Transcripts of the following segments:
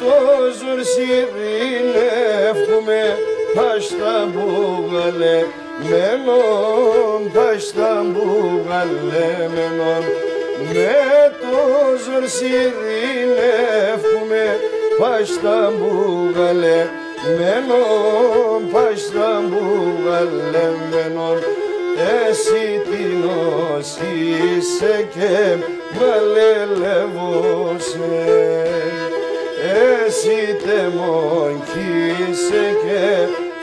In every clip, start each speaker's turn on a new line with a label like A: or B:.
A: το ζουρσιρινεύκουμε πάστα μπουγαλέ μένον, πάστα μπουγαλέ μένον με το ζορσιρινεύκουμε πάστα μπουγαλέ μένον, πάστα μπουγαλέ μένον εσύ την όσησε και μαλελεύωσες εσύ τε μογκίσε και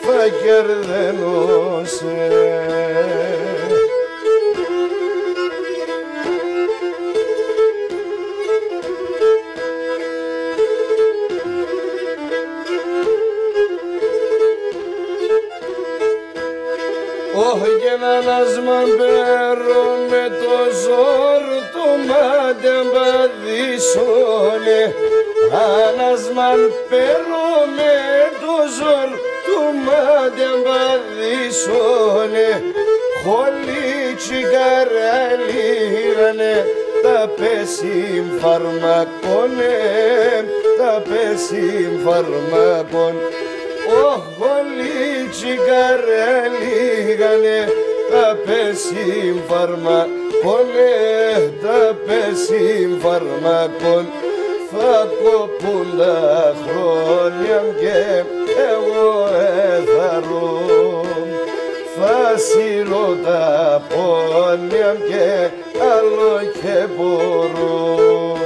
A: θα κερδενώσε Όχι και να νασμαν πέρω με το ζόρ του μάτια παδίσονε Ανασμαν πέρω με το ζόρ του μάτια παδίσονε Χολίτσι καραλίγανε τα πέσιμ φαρμακόνε τα πέσιμ φαρμακόν. Όλοι τσιγαρέλιγανε τα πέσιμ φαρμακόνε τα πέσιμ φαρμακόν θα κοπούν τα χρόνια και εγώ έθαρω θα σύρω τα πόνια και άλλο και μπορώ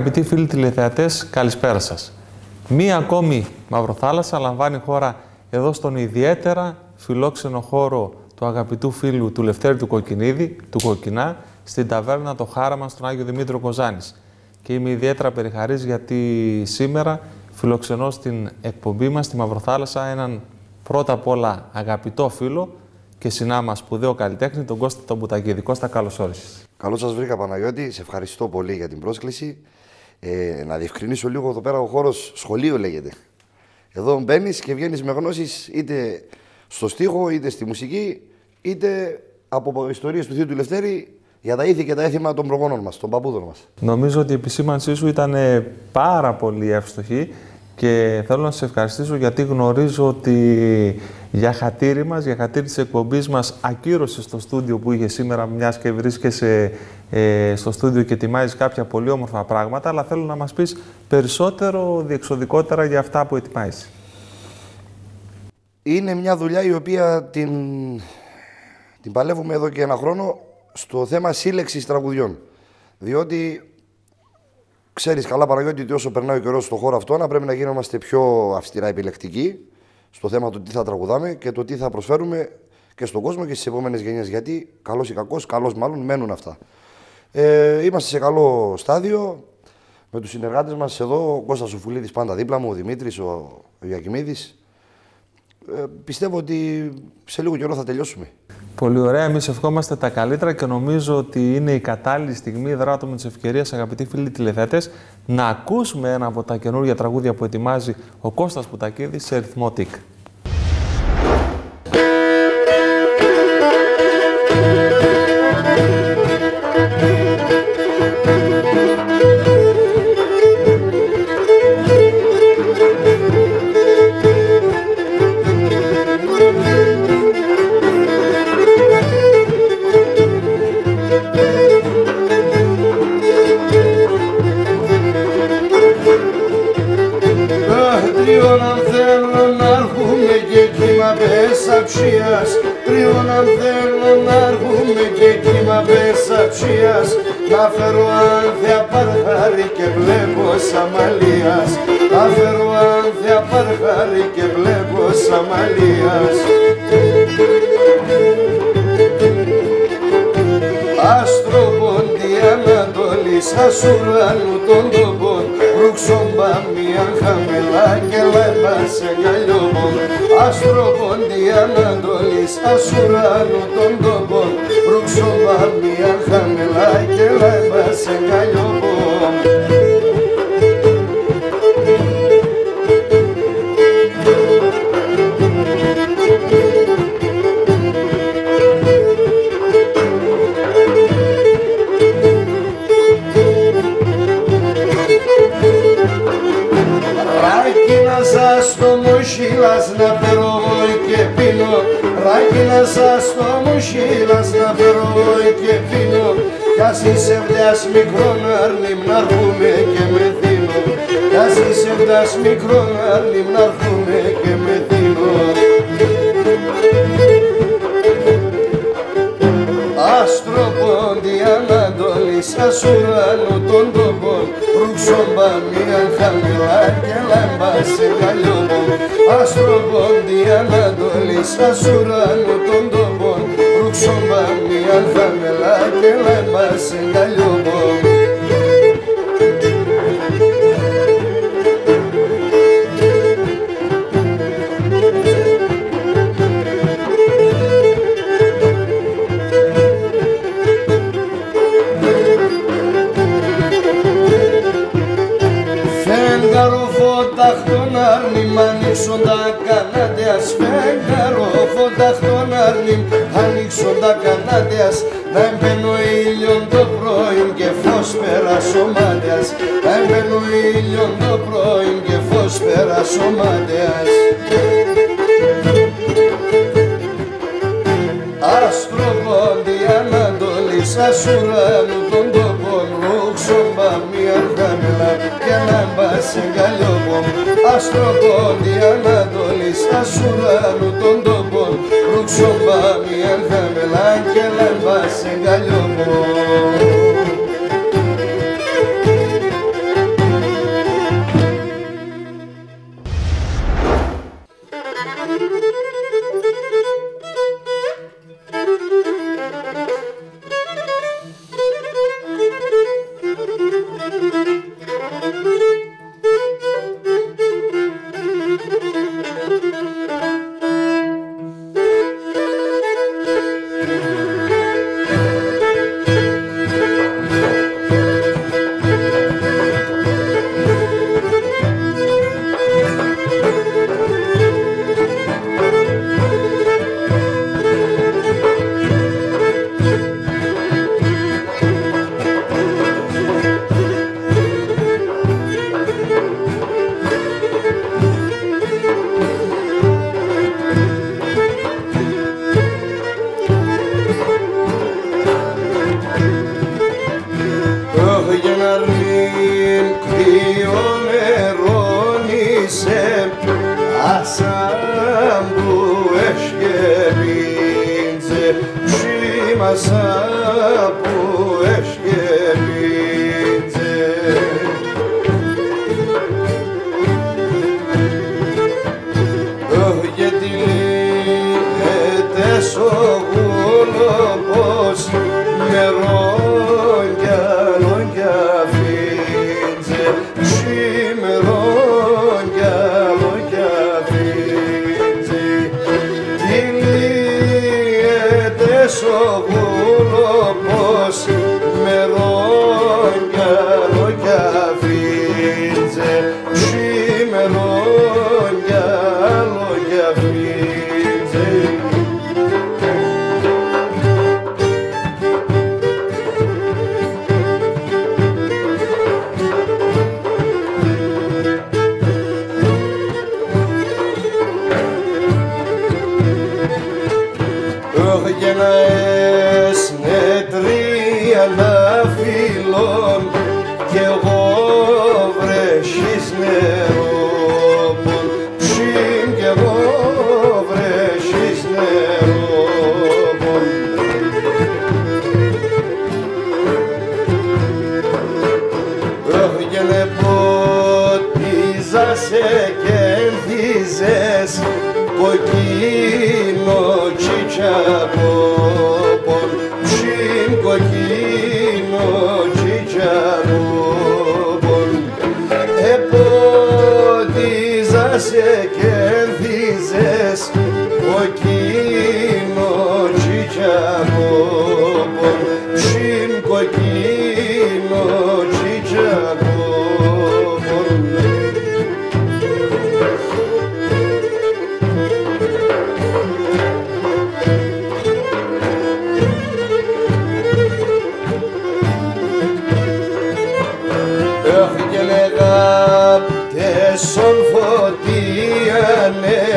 B: αγαπητοί φίλοι τηλεθεατές, καλησπέρα σας. Μία ακόμη Μαυροθάλασσα λαμβάνει χώρα εδώ στον ιδιαίτερα φιλόξενο χώρο του αγαπητού φίλου του Λευτέρη του Κοκκινίδη, του Κοκκινά, στην ταβέρνα το Χάραμα στον Άγιο Δημήτριο Κοζάνης. Και είμαι ιδιαίτερα περιχαρής γιατί σήμερα φιλοξενώ στην εκπομπή μας, στη Μαυροθάλασσα, έναν πρώτα απ' όλα αγαπητό φίλο και συνάμα σπουδαίο καλλιτέχνη, τον Κώστα τον Μπουτακίδη. Κώστα, καλώς όρισες.
C: Καλώς σας βρήκα, Παναγιώτη. Σε ευχαριστώ πολύ για την πρόσκληση. Ε, να διευκρινίσω λίγο εδώ πέρα ο χώρος σχολείο λέγεται. Εδώ μπαίνεις και βγαίνεις με γνώσεις είτε στο στίχο, είτε στη μουσική, είτε από ιστορίες του Θείου του Λευτέρη για τα ήθη και τα έθιμα των προγόνων μας, των παππούδων μας.
B: Νομίζω ότι η επισήμανσή σου ήταν ε, πάρα πολύ εύστοχη και θέλω να σε ευχαριστήσω γιατί γνωρίζω ότι για χατήρι μας, για χατήρι της εκπομπής μας ακύρωσε στο στούντιο που είχε σήμερα μιας και βρίσκεσαι ε, στο στούντιο και ετοιμάζεις κάποια πολύ όμορφα πράγματα αλλά θέλω να μας πεις περισσότερο διεξοδικότερα για αυτά που ετοιμάζεις.
C: Είναι μια δουλειά η οποία την, την παλεύουμε εδώ και ένα χρόνο στο θέμα σύλλεξης τραγουδιών. Διότι ξέρεις καλά, Παναγιώτη, ότι όσο περνάει ο καιρός στον χώρο αυτό, να πρέπει να γίνομαστε πιο αυστηρά επιλεκτικοί στο θέμα του τι θα τραγουδάμε και το τι θα προσφέρουμε και στον κόσμο και στις επόμενες γενιές. Γιατί καλός ή κακός, καλός μάλλον μένουν αυτά. Ε, είμαστε σε καλό στάδιο με τους συνεργάτες μας εδώ. Ο Κώστας Σουφουλίδης πάντα δίπλα μου, ο Δημήτρης, ο, ο ε, πιστεύω ότι σε λίγο καιρό θα τελειώσουμε.
B: Πολύ ωραία. Εμείς ευχόμαστε τα καλύτερα και νομίζω ότι είναι η κατάλληλη στιγμή, δράτω με τις ευκαιρίες, αγαπητοί φίλοι τηλεθέτε, να ακούσουμε ένα από τα καινούργια τραγούδια που ετοιμάζει ο Κώστας Πουτακίδης σε ρυθμό τικ.
A: Ανατολής ασουράνου των τόπων Ρουξομπά μια χαμηλά και λέμε σε καλλιόμον Άστρο πόντι Ανατολής ασουράνου Κι ας είσαι φτιάς μικρό αρνήμ να έρχομαι και με δίνω. Κι ας είσαι φτιάς μικρό αρνήμ να έρχομαι και με δίνω. Άστρο πόντι Ανατολής ας ουρανού των τόπων Ρουξομπά μια χαμηλά και λάμπα σε καλλιόμον Άστρο πόντι Ανατολής ας ουρανού των τόπων Ρουξομπά μια χαμηλά και λάμπα σε καλλιόμον ανοίξουν τα κανάντιας Φεγγαρό φωταχτών αρνήμ ανοίξουν τα κανάντιας να εμπαίνω ήλιον το πρωί και φως πέρα σωμάτιας να εμπαίνω ήλιον το πρωί και φως πέρα σωμάτιας Αστροπόντι Ανατολής Ασουράνου των τόπων Ρούξομπα μία χαμηλά και να μπάσει καλλιόπον Αστροπόντι Ανατολής Ασουράνου των τόπων Ρούξομπα μία χαμηλά και να μπάσει σοβούλο Σαν φωτιά, ναι.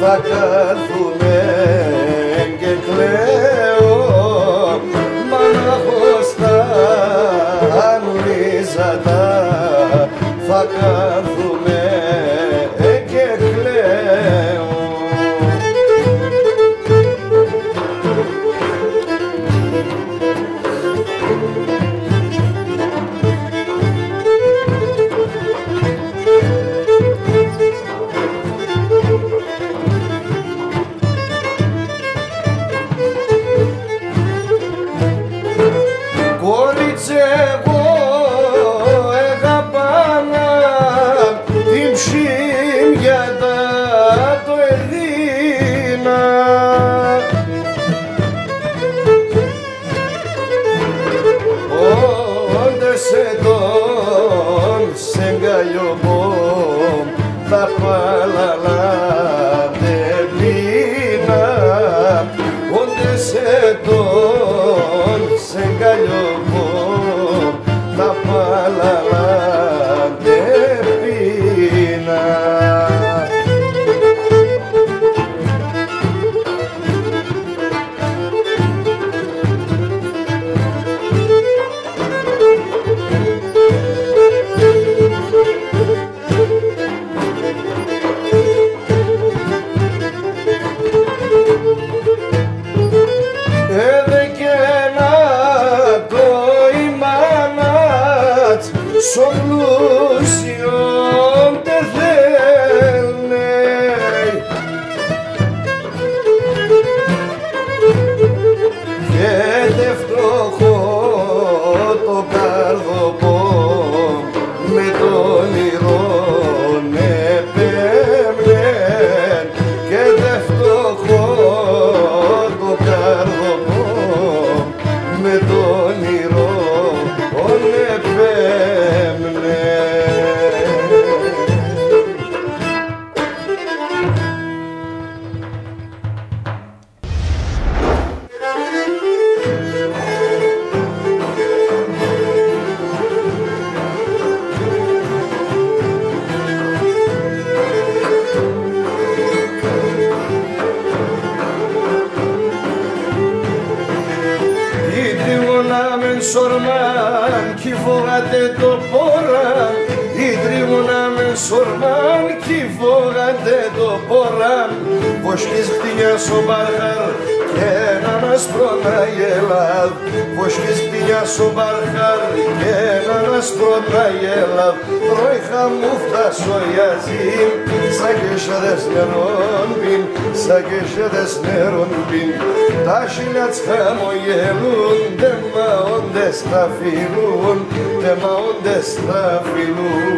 A: فكان μάνα μαόντες τα φιλούν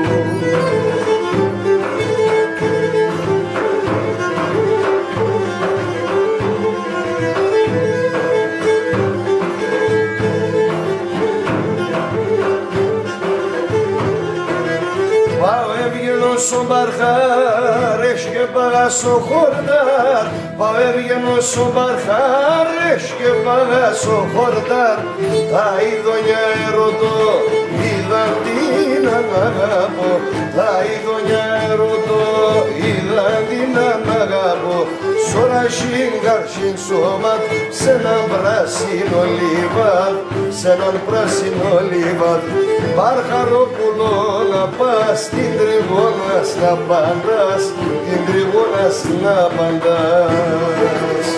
A: Πάω έβγαινος στο μπαρχάρ, και παγά στο χορτάρ. Πάω έβγαινος στο μπαρχάρ, και παγά στο χορτάρ. Τα ειδονιά ερωτώ, είδα την αναγάπω Τα ειδονιά ερωτώ, είδα την αναγάπω Σώρα σιγκαρ σιν σώματ, σε έναν πράσινο λιβάδ Σε έναν πράσινο λιβάδ. Παρχαρόπουλο να πας την τριγώνα να παντάς Την τριγώνα να παντάς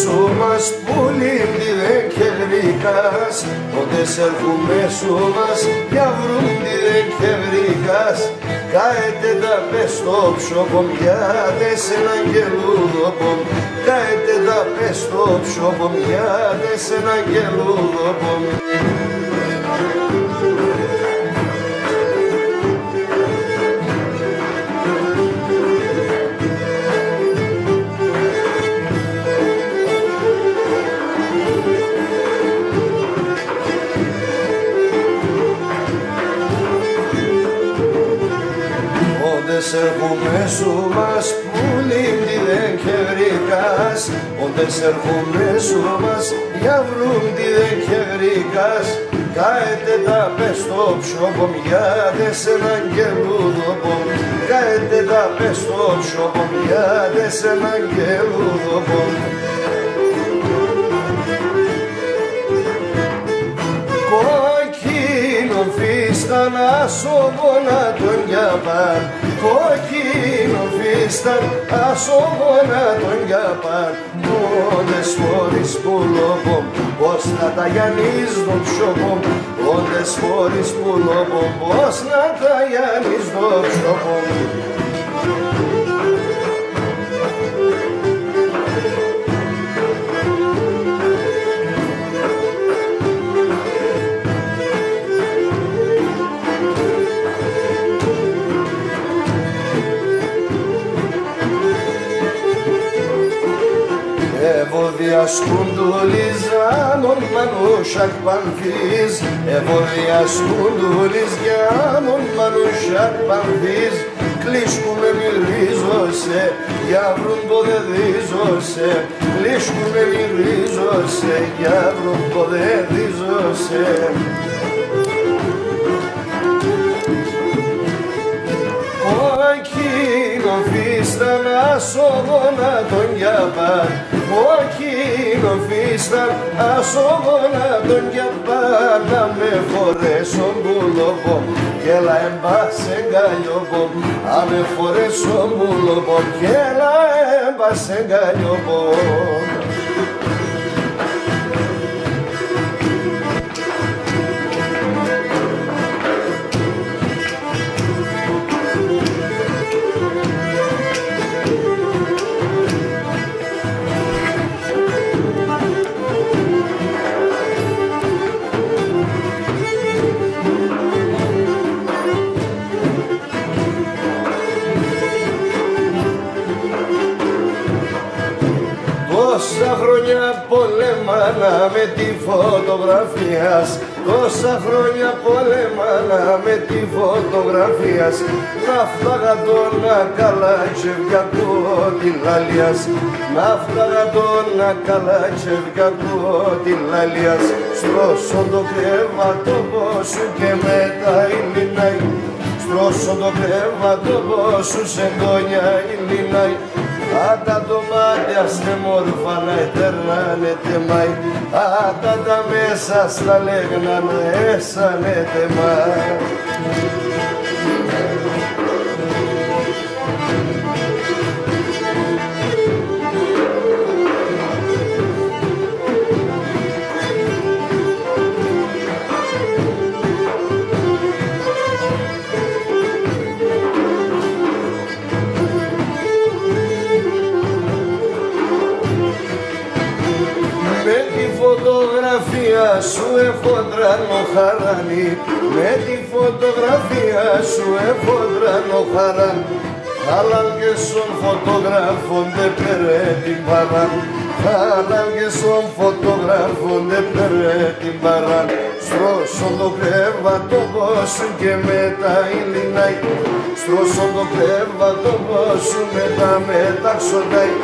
A: σου μας πουλήν τη δεν κερδίκας Όντες έρχομαι σου μας για βρουν τη δεν κερδίκας Κάετε τα πες στο ψωμο μοιάτες έναν γελούδοπον Κάετε τα πες στο ψωμο μοιάτες έναν γελούδοπον Όντες έρχομαι σου μας πουλήν τη δεν κερδίκας Όντες έρχομαι σου μας για βρουν τη δεν κερδίκας Κάετε τα πες στο ψωμο μοιάτες έναν γελούδοπον Κάετε τα πες στο ψωμο μοιάτες έναν γελούδοπον Κόκκινο φίστα φίσταν ασόγωνα τον γιαπάν κόκκινο φίσταν ασόγωνα τον γιαπάν Όντες φορείς που λόγω πως να τα γιανείς το ψωμό Όντες φορείς που λόγω πως να τα γιανείς το ψωμό Ευωδία σκουντούλης άνων μανούσακ πανθής Ευωδία σκουντούλης γιάνων μανούσακ πανθής Κλίσκουμε μυρίζωσε, για βρουν το δε δίζωσε. Κλίσκουμε μυρίζωσε, για βρουν το δε δίζωσε. Κόκκινο φίσταν ασόγωνα τον γιαπάν Κόκκινο φίσταν ασόγωνα τον γιαπάν Να με φορέσω μπουλοπό και έλα εμπάσε γκαλιοπό Να με φορέσω μπουλοπό και έλα εμπάσε γκαλιοπό χρόνια πολέμανα με τη φωτογραφίας. Τόσα χρόνια πολέμανα με τη φωτογραφίας. Να φτάγα τον καλά τσεβιακό τη λαλιάς Να φτάγα τον καλά τσεβιακό τη λαλιάς Στρώσω το κρέβατο σου και μετά ηλινάει Στρώσω το κρέβατο σου σε γόνια ηλινάει Άτα το μάτια στε μόρφα να ετερνάνετε μάι Άτα τα μέσα στα λέγνα να έσανετε μάι έχω χαράνι Με τη φωτογραφία σου έχω χαράνι Χάλαν και στον φωτογράφον δεν πέρε την παράν. Χάλαν και στον φωτογράφον δεν πέρε την παράν. Στρώσον το κρέβατο σου και μετά ηλινάει Στρώσον το κρέβατο σου μετά μεταξοντάει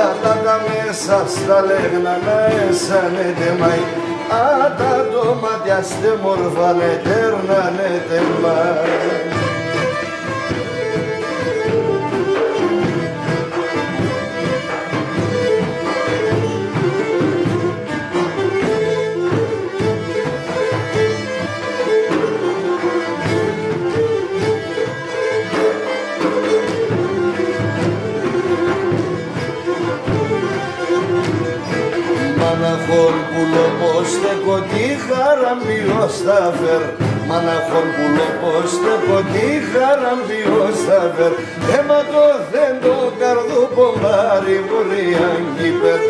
A: Άτα τα μέσα στα λέγνα να έσανετε μάι Άτα το μάτια στε μορφα να ετερνανετε πουλοπός στέκω τη χαραμπιό στα φερ Μαναχόν πουλοπός στέκω τη χαραμπιό στα φερ Έμα το δεν το καρδού πομπάρι μπορεί αγκύπερ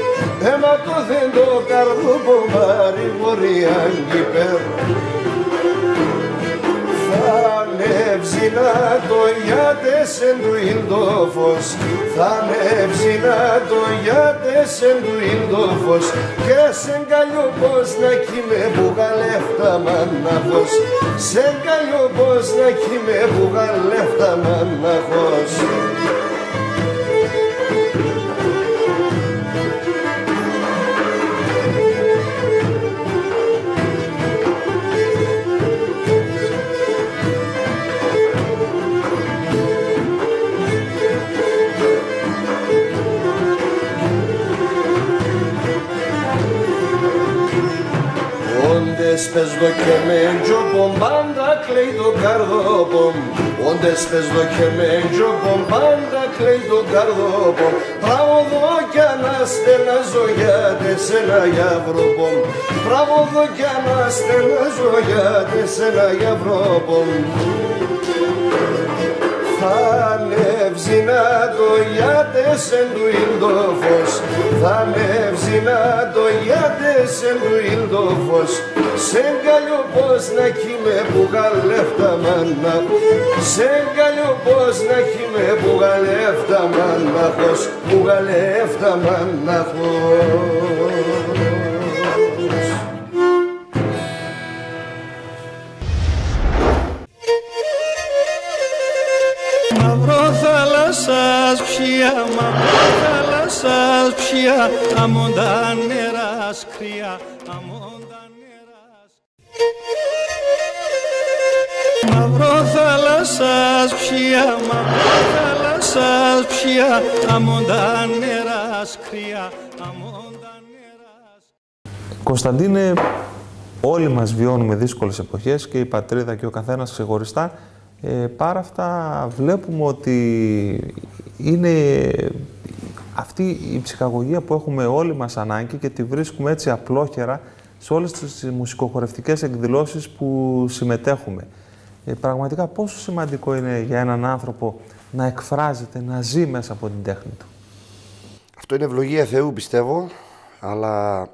A: Έμα το δεν το καρδού πομπάρι μπορεί αγκύπερ θα ανέβει να το γιάτες εν του ήλδοφος θα ανέβει να το γιάτες εν του ήλδοφος και σε καλιό πως να κείμε μπουγαλέφτα μαναχός. Σε καλιό πως να κείμε μπουγαλέφτα μαναχός Όντες πες το και με τζοπο μπάντα κλαίει το καρδόπομ Όντες πες το και με τζοπομ Πάντα κλαίει το καρδόπομ Μπράβο δω κι αναστενάζω γιατί σε ένα γιαυροπομ Μπράβο δω κι αναστενάζω γιατί σε ένα γιαυροπομ θα ανέβζει να το γιάτες εν του ήλτοφος θα ανέβζει να το γιάτες εν του ήλτοφος σε γκαλιό πως να με που γαλεύτα μάνα. Σε γκαλιό πως να με που γαλεύτα μάναχος που γαλεύτα μάναχος
D: θάλασσας ψία, μαύρα θάλασσας ψία, αμόντα νερά σκριά, αμόντα νερά Μαύρο θάλασσας ψία, μαύρα θάλασσας ψία, αμόντα νερά σκριά, αμόντα νερά
B: Κωνσταντίνε, όλοι μας βιώνουμε δύσκολες εποχές και η πατρίδα και ο καθένας ξεχωριστά ε, πάρα αυτά βλέπουμε ότι είναι αυτή η ψυχαγωγία που έχουμε όλοι μας ανάγκη και τη βρίσκουμε έτσι απλόχερα σε όλες τις μουσικοχορευτικές εκδηλώσεις που συμμετέχουμε. Ε, πραγματικά πόσο σημαντικό είναι για έναν άνθρωπο να εκφράζεται, να ζει μέσα από την τέχνη του;
C: Αυτό είναι ευλογία Θεού πιστεύω, αλλά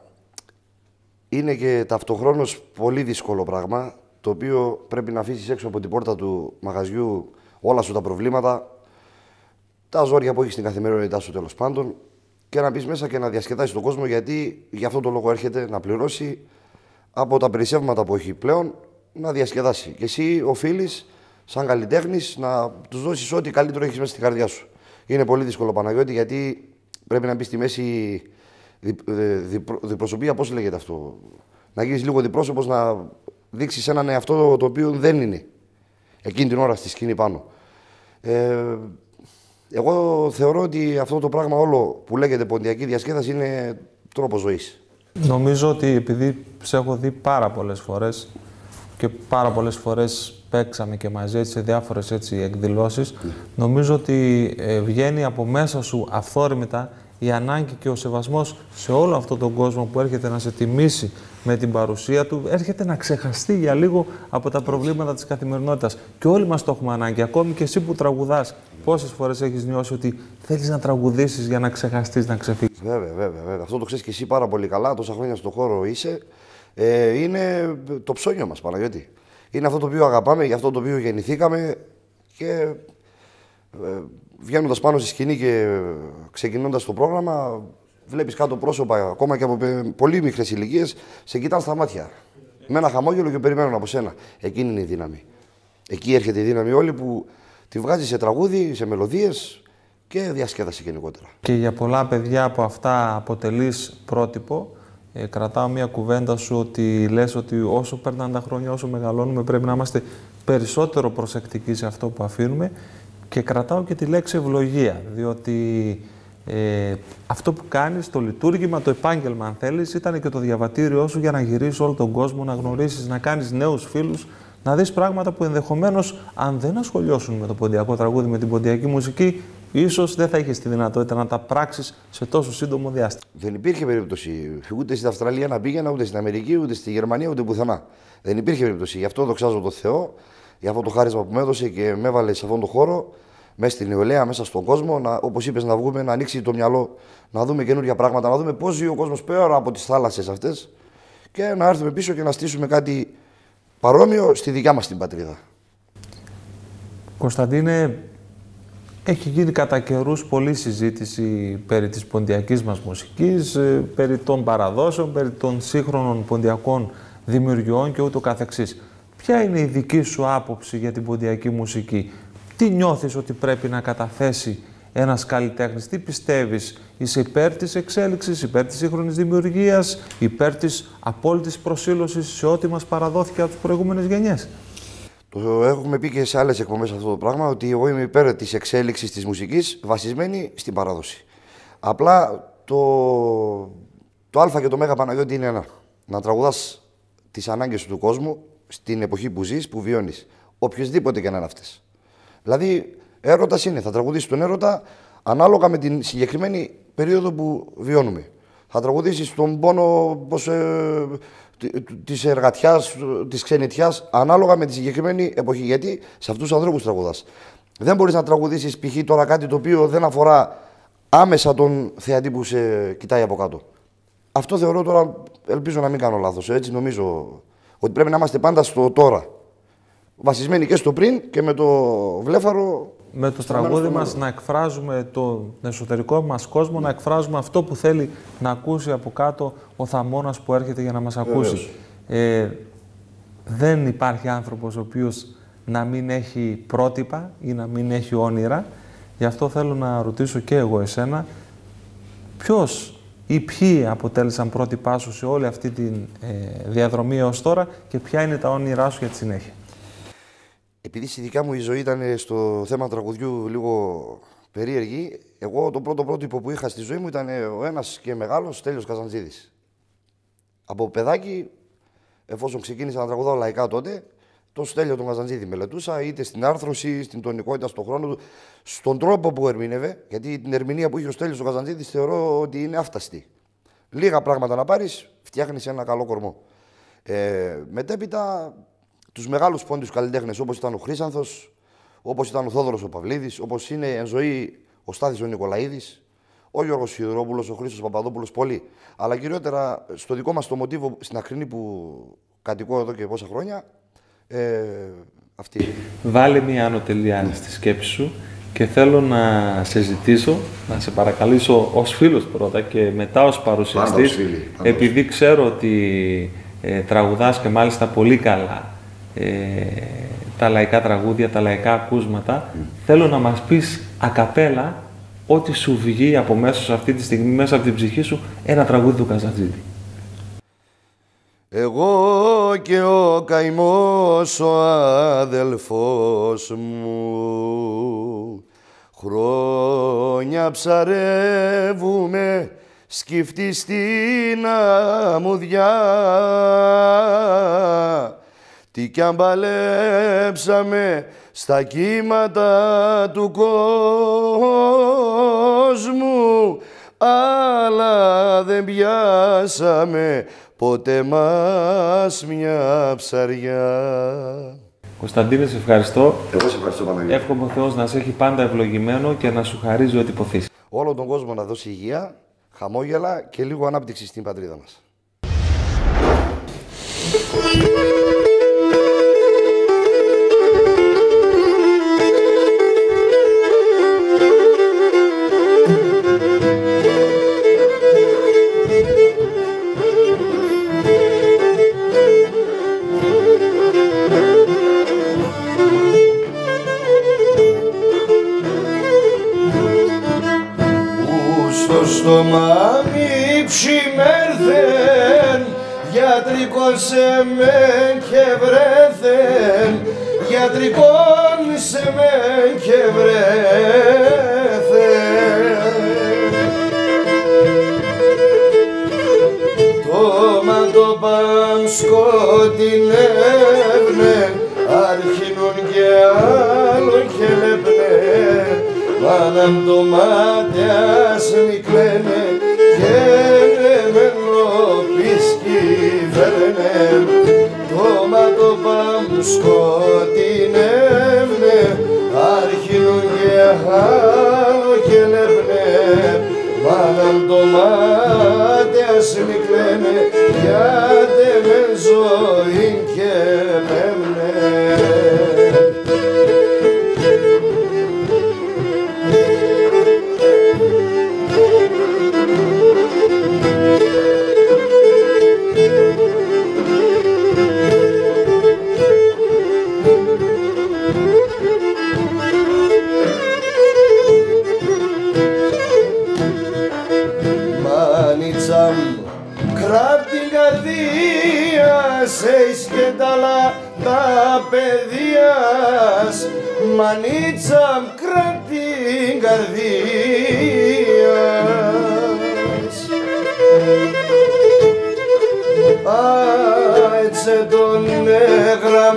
C: είναι και ταυτοχρόνως πολύ δύσκολο πράγμα το οποίο πρέπει να αφήσεις έξω από την πόρτα του μαγαζιού όλα σου τα προβλήματα, τα ζόρια που έχεις στην καθημερινότητά σου τέλος πάντων και να μπεις μέσα και να διασκεδάσεις τον κόσμο γιατί για αυτόν τον λόγο έρχεται να πληρώσει από τα περισσεύματα που έχει πλέον να διασκεδάσει. Και εσύ οφείλεις, σαν καλλιτέχνης, να τους δώσεις ό,τι καλύτερο έχεις μέσα στην καρδιά σου. Είναι πολύ δύσκολο Παναγιώτη γιατί πρέπει να μπεις στη μέση δι, διπροσωπεία, πώς λέγεται αυτό. Να γίνεις λίγο διπρόσωπος, να δείξει έναν εαυτό το οποίο δεν είναι εκείνη την ώρα στη σκηνή πάνω. Ε, εγώ θεωρώ ότι αυτό το πράγμα όλο που λέγεται ποντιακή διασκέδαση είναι τρόπος ζωής.
B: Νομίζω ότι επειδή σε έχω δει πάρα πολλές φορές και πάρα πολλές φορές παίξαμε και μαζί έτσι, σε διάφορες έτσι, εκδηλώσεις, ναι. νομίζω ότι ε, βγαίνει από μέσα σου αυθόρμητα η ανάγκη και ο σεβασμός σε όλο αυτόν τον κόσμο που έρχεται να σε τιμήσει με την παρουσία του, έρχεται να ξεχαστεί για λίγο από τα προβλήματα της καθημερινότητας. Και όλοι μας το έχουμε ανάγκη, ακόμη και εσύ που τραγουδάς. Πόσες φορές έχεις νιώσει ότι θέλεις να τραγουδήσεις για να ξεχαστείς, να ξεφύγεις;
C: Βέβαια, βέβαια, βέβαια. Αυτό το ξέρεις και εσύ πάρα πολύ καλά, τόσα χρόνια στον χώρο είσαι. Ε, είναι το ψώνιο μας, Παναγιώτη. Είναι αυτό το οποίο αγαπάμε, για αυτό το οποίο γεννηθήκαμε και ε, βγαίνοντας πάνω στη σκηνή και ξεκινώντας το πρόγραμμα, βλέπεις κάτω πρόσωπα ακόμα και από πολύ μικρές ηλικίες, σε κοιτάνε στα μάτια. Με ένα χαμόγελο και περιμένουν από σένα. Εκείνη είναι η δύναμη. Εκεί έρχεται η δύναμη όλη που τη βγάζει σε τραγούδι, σε μελωδίες και διασκέδαση γενικότερα.
B: Και για πολλά παιδιά από αυτά αποτελείς πρότυπο. Ε, κρατάω μια κουβέντα σου ότι λες ότι όσο περνάνε τα χρόνια, όσο μεγαλώνουμε, πρέπει να είμαστε περισσότερο προσεκτικοί σε αυτό που αφήνουμε και κρατάω και τη λέξη ευλογία, διότι ε, αυτό που κάνεις, το λειτουργήμα, το επάγγελμα αν θέλεις, ήταν και το διαβατήριό σου για να γυρίσεις όλο τον κόσμο, να γνωρίσεις, να κάνεις νέους φίλους, να δεις πράγματα που ενδεχομένως αν δεν ασχολιώσουν με το ποντιακό τραγούδι, με την ποντιακή μουσική, ίσως δεν θα είχες τη δυνατότητα να τα πράξεις σε τόσο σύντομο διάστημα.
C: Δεν υπήρχε περίπτωση ούτε στην Αυστραλία να πήγαινα, ούτε στην Αμερική, ούτε στη Γερμανία, ούτε πουθενά. Δεν υπήρχε περίπτωση. Γι' αυτό δοξάζω τον Θεό για αυτό το χάρισμα που με έδωσε και με έβαλε σε αυτόν τον χώρο, μέσα στην νεολαία, μέσα στον κόσμο, όπως είπες, να βγούμε, να ανοίξει το μυαλό, να δούμε καινούργια πράγματα, να δούμε πώς ζει ο κόσμος πέρα από τις θάλασσες αυτές και να έρθουμε πίσω και να στήσουμε κάτι παρόμοιο στη δικιά μας την πατρίδα.
B: Κωνσταντίνε, έχει γίνει κατά καιρούς πολλή συζήτηση περί της ποντιακής μας μουσικής, ε, περί των παραδόσεων, περί των σύγχρονων ποντιακών δημιουργιών και ούτω καθεξής. Ποια είναι η δική σου άποψη για την ποντιακή μουσική; Τι νιώθεις ότι πρέπει να καταθέσει ένας καλλιτέχνης, τι πιστεύεις, είσαι υπέρ της εξέλιξης, υπέρ της σύγχρονης δημιουργίας, υπέρ της απόλυτης προσήλωσης σε ό,τι μας παραδόθηκε από τις προηγούμενες γενιές;
C: Το έχουμε πει και σε άλλες εκπομπές αυτό το πράγμα, ότι εγώ είμαι υπέρ της εξέλιξης της μουσικής βασισμένη στην παράδοση. Απλά το, το α και το μέγα Παναγιώτη είναι ένα. Να τραγουδάς τις ανάγκες του κόσμου,
A: στην εποχή που ζεις, που βιώνεις. Οποιοδήποτε και να είναι αυτές. Δηλαδή, έρωτας είναι. Θα τραγουδήσεις τον έρωτα ανάλογα με την συγκεκριμένη περίοδο που βιώνουμε. Θα τραγουδήσεις τον πόνο πώς, ε, τη εργατιάς, της ξενιτιάς, ανάλογα με τη συγκεκριμένη εποχή. Γιατί σε αυτούς τους ανθρώπους τραγουδάς. Δεν μπορείς να τραγουδήσεις π.χ. τώρα κάτι το οποίο δεν αφορά άμεσα τον θεατή που σε κοιτάει από κάτω. Αυτό θεωρώ τώρα, ελπίζω να μην κάνω λάθος. Έτσι νομίζω ότι πρέπει να είμαστε πάντα στο τώρα. Βασισμένοι και στο πριν και με το βλέφαρο.
B: Με το τραγούδι μας να εκφράζουμε τον εσωτερικό μας κόσμο, να εκφράζουμε αυτό που θέλει να ακούσει από κάτω ο θαμώνας που έρχεται για να μας ακούσει. Ε, δεν υπάρχει άνθρωπος ο οποίος να μην έχει πρότυπα ή να μην έχει όνειρα. Γι' αυτό θέλω να ρωτήσω και εγώ εσένα, ποιος ή ποιοι αποτέλεσαν πρότυπά σου σε όλη αυτή τη ε, διαδρομή έως τώρα και ποια είναι τα όνειρά σου για τη συνέχεια;
A: Επειδή στη δικά μου η ζωή ήταν στο θέμα τραγουδιού λίγο περίεργη, εγώ το πρώτο πρότυπο που είχα στη ζωή μου ήταν ο ένας και μεγάλος Τέλειος Καζαντζίδης. Από παιδάκι, εφόσον ξεκίνησα να τραγουδάω λαϊκά τότε, το Στέλιο τον Καζαντζίδη μελετούσα, είτε στην άρθρωση, στην τονικότητα, στον χρόνο του, στον τρόπο που ερμήνευε, γιατί την ερμηνεία που είχε ο Στέλιος ο Καζαντζίδης θεωρώ ότι είναι άφταστη. Λίγα πράγματα να πάρεις, φτιάχνεις ένα καλό κορμό. Ε, μετέπειτα, τους μεγάλους πόντιου καλλιτέχνες όπως ήταν ο Χρήσανθο, όπως ήταν ο Θόδωρος ο Παυλίδης, όπως είναι εν ζωή ο Στάθης ο Νικολαίδης, ο Γιώργος Σιδηρόπουλος, ο Χρήστος Παπαδόπουλος, πολλοί. Αλλά κυριότερα στο δικό μας το μοτίβο στην Ακρινή που κατοικώ εδώ και πόσα χρόνια, ε, αυτή.
B: Βάλε μία άνω τελεία στη σκέψη σου και θέλω να σε ζητήσω, να σε παρακαλήσω ως φίλος πρώτα και μετά ως παρουσιαστής, επειδή ξέρω ότι ε, τραγουδάς και μάλιστα πολύ καλά ε, τα λαϊκά τραγούδια, τα λαϊκά ακούσματα, θέλω να μας πεις ακαπέλα ό,τι σου βγει από μέσα αυτή τη στιγμή, μέσα από την ψυχή σου, ένα τραγούδι του Καζατζίδη.
A: Εγώ και ο καημός ο αδελφός μου Χρόνια ψαρεύουμε σκυφτή στην αμμουδιά Τι κι αν παλέψαμε στα κύματα του κόσμου αλλά δεν πιάσαμε ποτέ μας μια ψαριά.
B: Κωνσταντίνε, σε ευχαριστώ.
A: Εγώ σε ευχαριστώ Παναγία.
B: Εύχομαι ο Θεός να σε έχει πάντα ευλογημένο και να σου χαρίζει ό,τι ποθείς.
A: Όλο τον κόσμο να δώσει υγεία, χαμόγελα και λίγο ανάπτυξη στην πατρίδα μας. Στόμα μη ψημέρθεν γιατρικών σε μεν και βρέθεν γιατρικών σε μεν και βρέθεν. Το μαντοπάμ σκοτεινεύνε Μάνα το μάτιας μη κλαίνε και με νοπίσκι φέρνε το μάτο πάμ σκοτεινεύνε αρχινούν και άλλο και λεύνε Μάνα το μάτιας μη κλαίνε γιατί με ζωή και μέμνε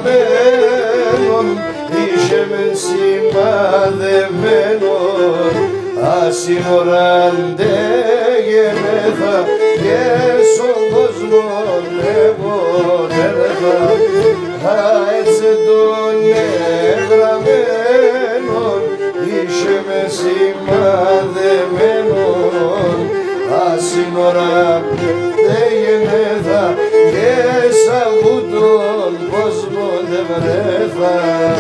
A: χαμένων είσαι με σημαδεμένων ασυνοράντε γεμέθα και στον κόσμο νεύονερθα χάεσε τον εγγραμμένων είσαι με σημαδεμένων ασυνοράμπτε γεμέθα mağrife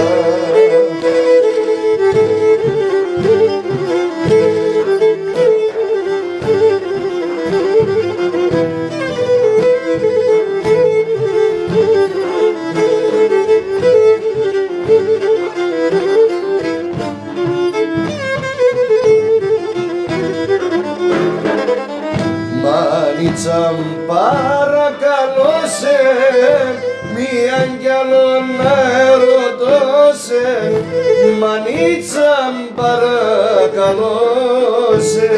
A: Μανίτσα παρακαλώ σε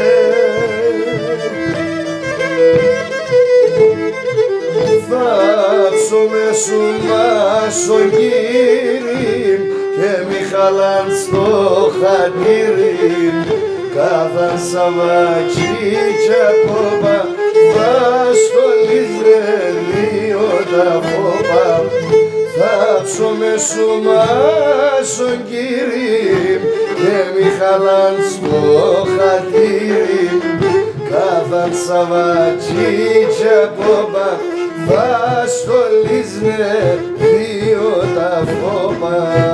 A: Θάψω με σου μασογύρι και μη χαλάν στο χαντήρι κάθε σαβάκι και ακόμα θα στολίζε δύο τα φόπα κάψομαι σου μάσον κύριε και μη χαλάν στο χατήρι. Κάθαν σαβατσίτσια πόπα θα σχολίσνε δύο τα φόπα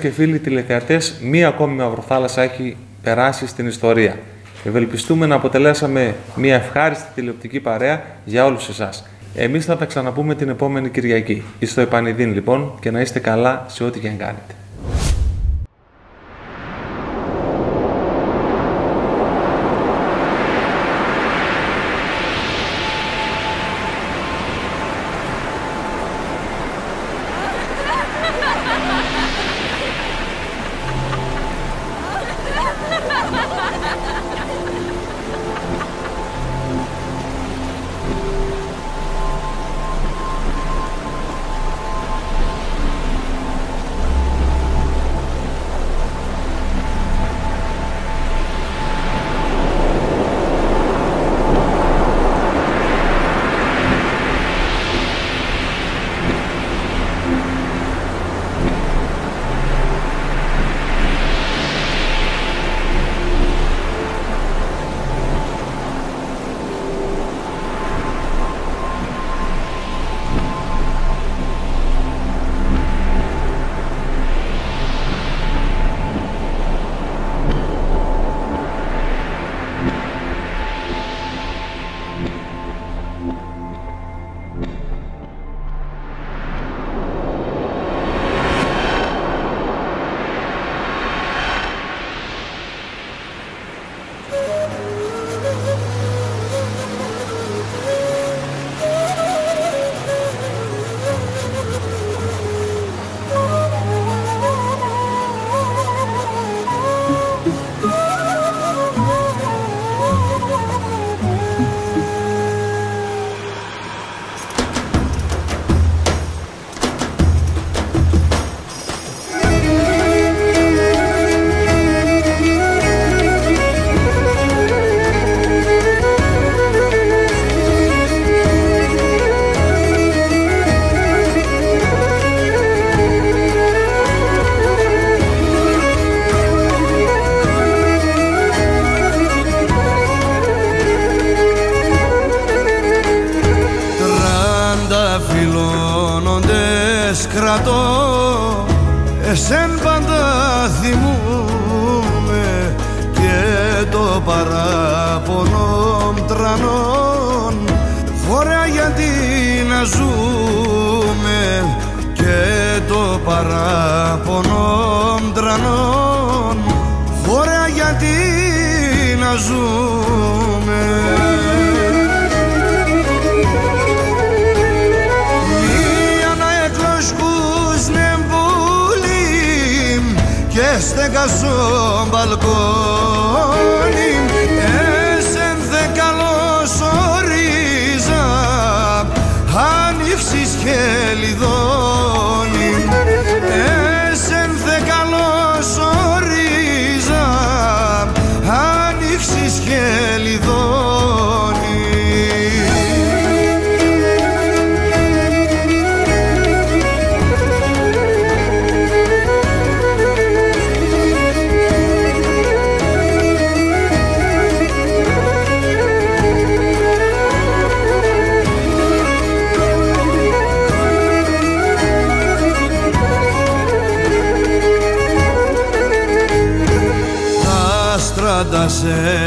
A: και φίλοι τηλεθεατές, μία ακόμη Μαυροθάλασσα έχει περάσει στην ιστορία. Ευελπιστούμε να αποτελέσαμε μία ευχάριστη τηλεοπτική παρέα για όλους εσάς. Εμείς θα τα ξαναπούμε την επόμενη Κυριακή. Είστε στο επανειδήν λοιπόν και να είστε καλά σε ό,τι και αν κάνετε.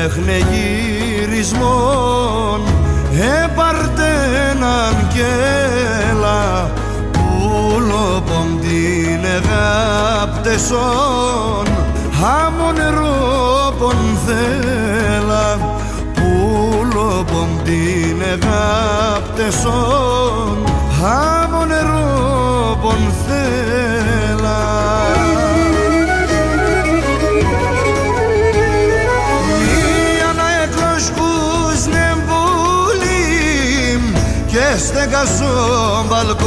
A: Σέχνε γυρισμόν έπαρτε έναν κέλα πουλοπον την εγάπτεσον άμμο νερό πον θέλα. Πουλοπον την εγάπτεσον άμμο νερό πον θέλα στέκα στο μπαλκόνι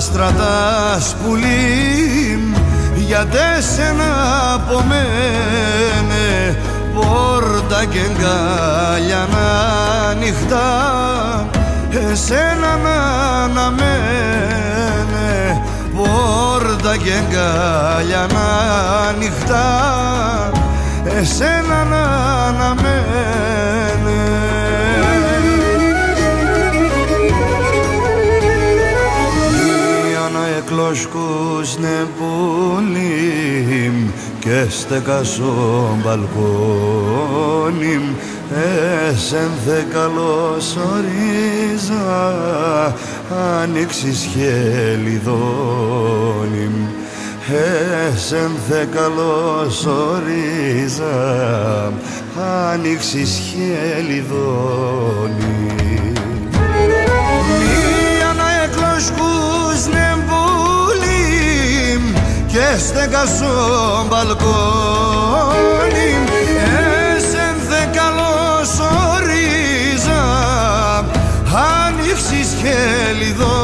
A: στρατάς πουλί για τέσσερα από μένε πόρτα και γκάλια να ανοιχτά εσένα να αναμένε. Πόρτα και γκάλια να ανοιχτά εσένα να αναμένε εκλόσκους ναι πουλίμ και στέκα στο μπαλκόνιμ. Εσεν θε καλώς ορίζα ανοίξεις χελιδόνιμ εσεν θε καλώς ορίζα ανοίξεις χελιδόνιμ και στέκα στο μπαλκόνι εσεν θε καλώς ορίζα ανοίξεις χελιδόνι